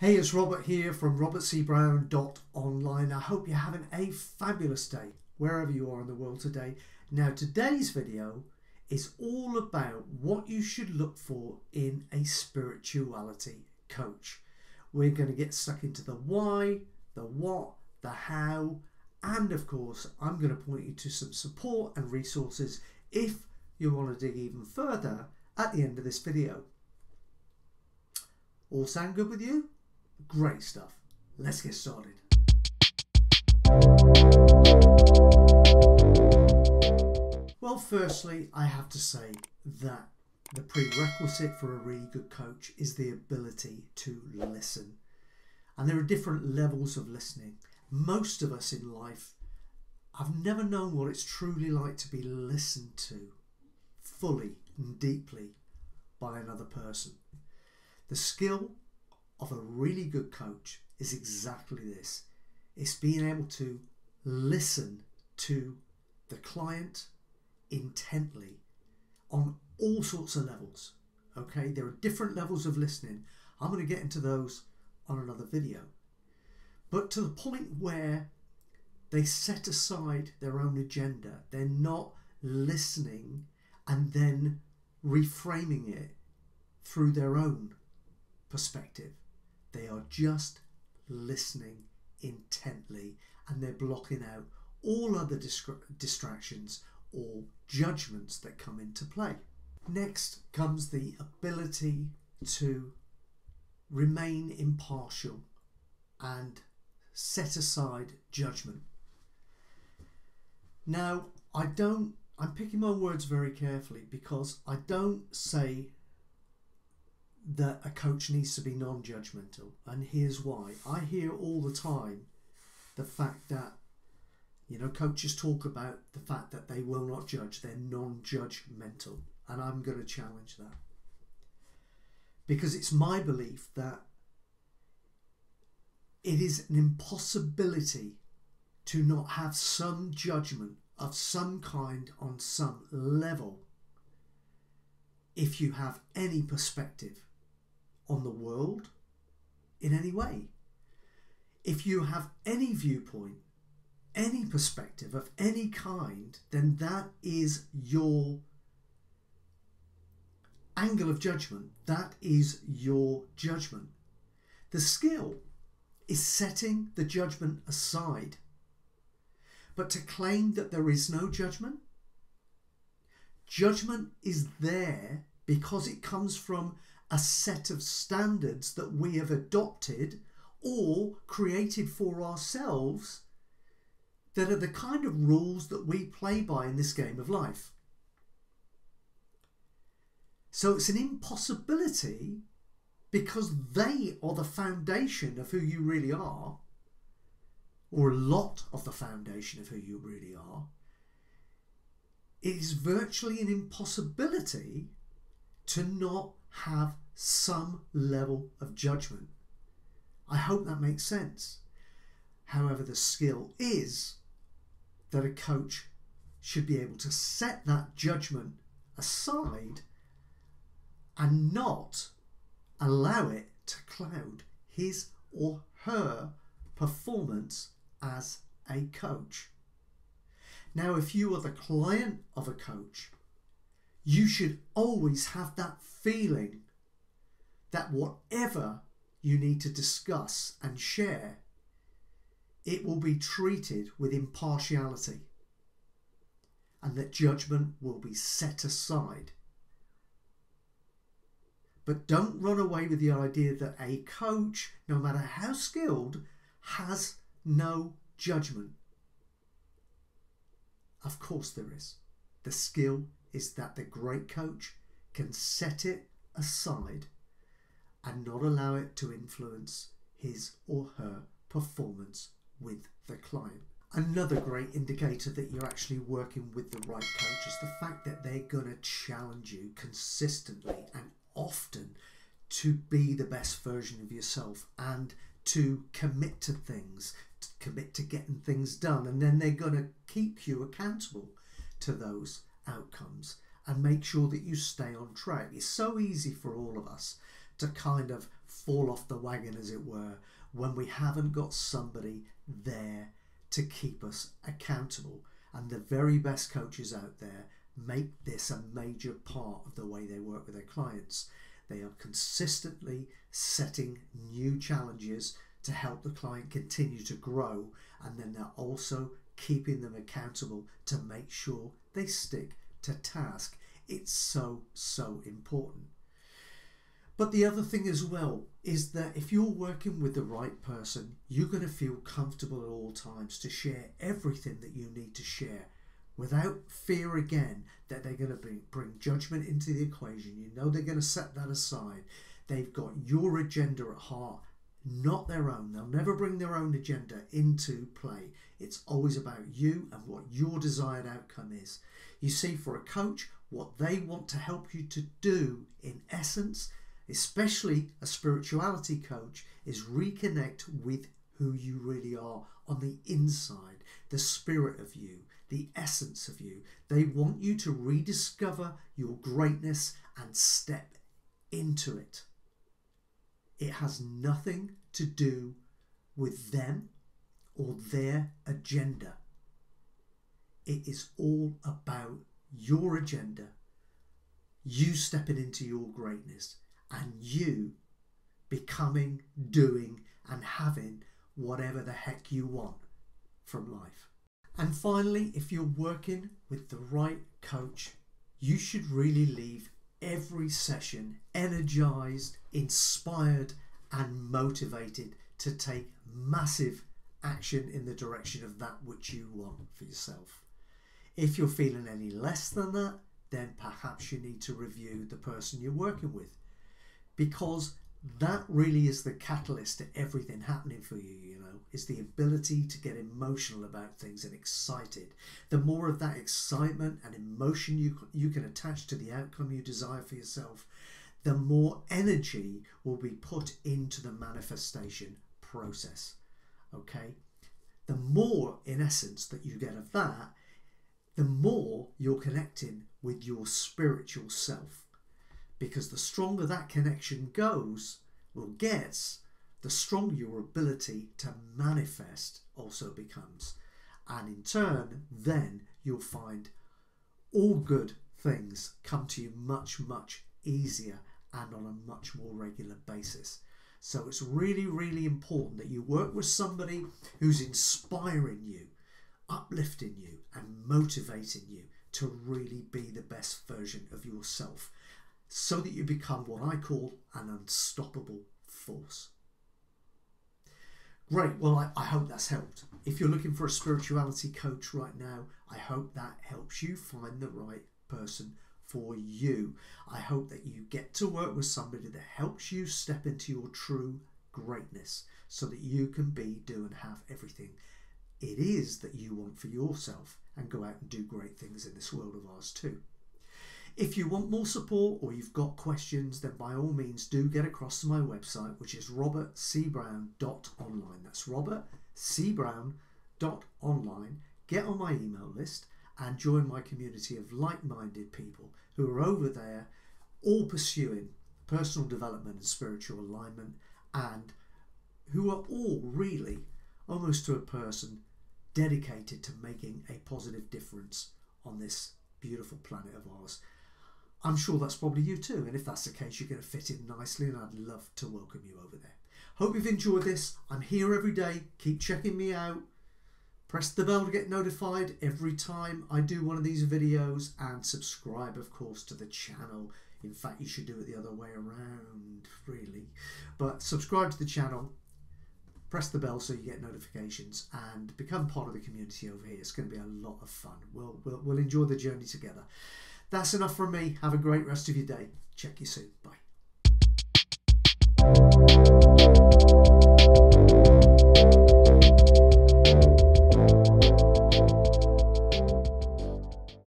Hey, it's Robert here from robertcbrown.online. I hope you're having a fabulous day wherever you are in the world today. Now, today's video is all about what you should look for in a spirituality coach. We're going to get stuck into the why, the what, the how, and of course, I'm going to point you to some support and resources if you want to dig even further at the end of this video. All sound good with you? Great stuff. Let's get started. Well, firstly, I have to say that the prerequisite for a really good coach is the ability to listen. And there are different levels of listening. Most of us in life have never known what it's truly like to be listened to fully and deeply by another person. The skill of a really good coach is exactly this it's being able to listen to the client intently on all sorts of levels. Okay, there are different levels of listening. I'm going to get into those on another video. But to the point where they set aside their own agenda, they're not listening and then reframing it through their own perspective. They are just listening intently and they're blocking out all other distractions or judgments that come into play. Next comes the ability to remain impartial and set aside judgment. Now, I don't, I'm picking my words very carefully because I don't say that a coach needs to be non judgmental. And here's why. I hear all the time the fact that, you know, coaches talk about the fact that they will not judge, they're non judgmental. And I'm going to challenge that. Because it's my belief that it is an impossibility to not have some judgment of some kind on some level if you have any perspective on the world in any way. If you have any viewpoint, any perspective of any kind, then that is your angle of judgment. That is your judgment. The skill is setting the judgment aside. But to claim that there is no judgment, judgment is there because it comes from a set of standards that we have adopted or created for ourselves that are the kind of rules that we play by in this game of life. So it's an impossibility because they are the foundation of who you really are, or a lot of the foundation of who you really are. It is virtually an impossibility to not have some level of judgment. I hope that makes sense. However, the skill is that a coach should be able to set that judgment aside and not allow it to cloud his or her performance as a coach. Now, if you are the client of a coach, you should always have that feeling that whatever you need to discuss and share, it will be treated with impartiality and that judgment will be set aside. But don't run away with the idea that a coach, no matter how skilled, has no judgment. Of course, there is. The skill is that the great coach can set it aside and not allow it to influence his or her performance with the client. Another great indicator that you're actually working with the right coach is the fact that they're going to challenge you consistently and often to be the best version of yourself and to commit to things, to commit to getting things done, and then they're going to keep you accountable to those outcomes and make sure that you stay on track. It's so easy for all of us to kind of fall off the wagon, as it were, when we haven't got somebody there to keep us accountable. And the very best coaches out there make this a major part of the way they work with their clients. They are consistently setting new challenges to help the client continue to grow, and then they're also keeping them accountable to make sure they stick to task. It's so, so important. But the other thing as well is that if you're working with the right person, you're going to feel comfortable at all times to share everything that you need to share without fear again that they're going to bring, bring judgment into the equation. You know they're going to set that aside. They've got your agenda at heart, not their own. They'll never bring their own agenda into play. It's always about you and what your desired outcome is. You see, for a coach, what they want to help you to do, in essence, especially a spirituality coach, is reconnect with who you really are on the inside, the spirit of you, the essence of you. They want you to rediscover your greatness and step into it. It has nothing to do with them or their agenda. It is all about your agenda, you stepping into your greatness, and you becoming, doing, and having whatever the heck you want from life. And finally, if you're working with the right coach, you should really leave every session energized, inspired, and motivated to take massive action in the direction of that which you want for yourself. If you're feeling any less than that, then perhaps you need to review the person you're working with because that really is the catalyst to everything happening for you, you know, is the ability to get emotional about things and excited. The more of that excitement and emotion you, you can attach to the outcome you desire for yourself, the more energy will be put into the manifestation process. Okay? The more, in essence, that you get of that, the more you're connecting with your spiritual self because the stronger that connection goes or gets, the stronger your ability to manifest also becomes. And in turn, then you'll find all good things come to you much, much easier and on a much more regular basis. So it's really, really important that you work with somebody who's inspiring you, uplifting you, and motivating you to really be the best version of yourself so that you become what I call an unstoppable force. Great, well, I, I, hope that's helped. If you're looking for a spirituality coach right now, I hope that helps you find the right person for you. I hope that you get to work with somebody that helps you step into your true greatness so that you can be, do, and have everything it is that you want for yourself and go out and do great things in this world of ours too. If you want more support or you've got questions, then by all means do get across to my website, which is robertcbrown.online. That's robertcbrown.online. Get on my email list and join my community of like minded people who are over there, all pursuing personal development and spiritual alignment, and who are all really, almost to a person, dedicated to making a positive difference on this beautiful planet of ours. I'm sure that's probably you too, and if that's the case, you're going to fit in nicely, and I'd love to welcome you over there. Hope you've enjoyed this. I'm here every day. Keep checking me out. Press the bell to get notified every time I do one of these videos, and subscribe, of course, to the channel. In fact, you should do it the other way around, really. But subscribe to the channel, press the bell so you get notifications, and become part of the community over here. It's going to be a lot of fun. We'll, we'll, we'll enjoy the journey together. That's enough from me. Have a great rest of your day. Check you soon. Bye.